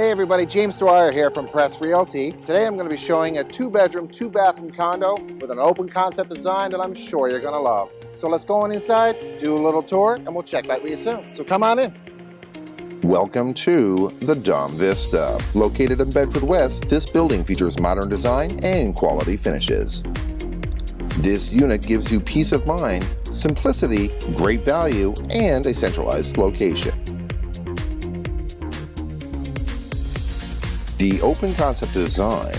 Hey everybody, James Dwyer here from Press Realty. Today I'm going to be showing a two bedroom, two bathroom condo with an open concept design that I'm sure you're going to love. So let's go on inside, do a little tour, and we'll check back with you soon. So come on in. Welcome to the Domvista. Located in Bedford West, this building features modern design and quality finishes. This unit gives you peace of mind, simplicity, great value, and a centralized location. The open concept design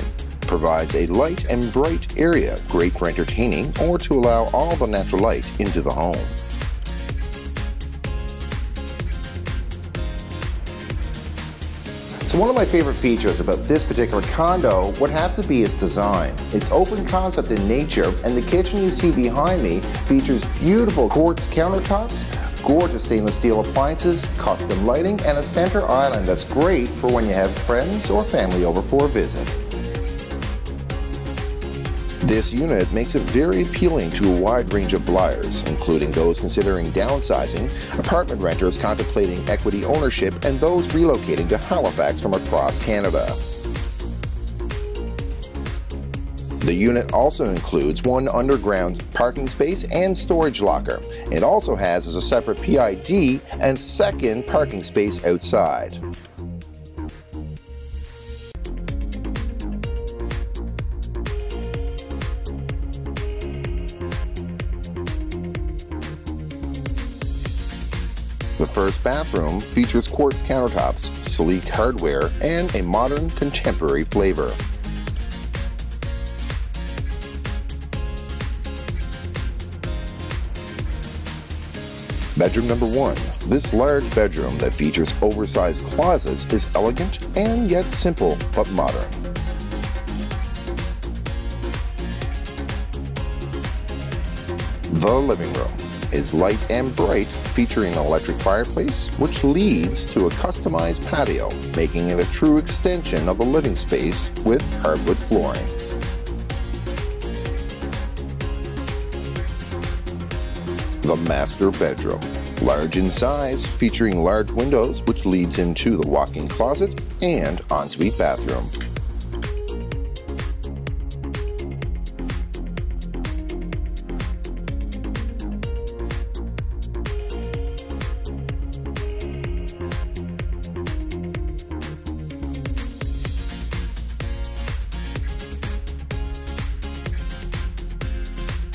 provides a light and bright area, great for entertaining or to allow all the natural light into the home. So one of my favorite features about this particular condo would have to be its design. It's open concept in nature and the kitchen you see behind me features beautiful quartz countertops, gorgeous stainless steel appliances, custom lighting, and a center island that's great for when you have friends or family over for a visit. This unit makes it very appealing to a wide range of buyers, including those considering downsizing, apartment renters contemplating equity ownership, and those relocating to Halifax from across Canada. The unit also includes one underground parking space and storage locker. It also has as a separate PID and second parking space outside. The first bathroom features quartz countertops, sleek hardware, and a modern contemporary flavor. Bedroom number one. This large bedroom that features oversized closets is elegant and yet simple but modern. The living room is light and bright, featuring an electric fireplace, which leads to a customized patio, making it a true extension of the living space with hardwood flooring. The master bedroom. Large in size, featuring large windows which leads into the walk-in closet and ensuite bathroom.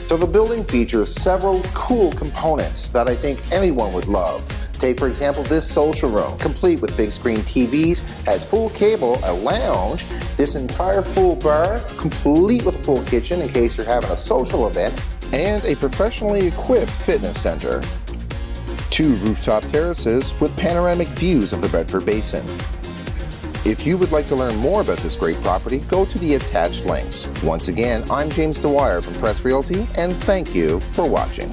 So the building features several cool components that I think anyone would love. Take for example this social room, complete with big screen TVs, has full cable, a lounge, this entire full bar, complete with a full kitchen in case you're having a social event, and a professionally equipped fitness center. Two rooftop terraces with panoramic views of the Bedford Basin. If you would like to learn more about this great property, go to the attached links. Once again, I'm James Dwyer from Press Realty, and thank you for watching.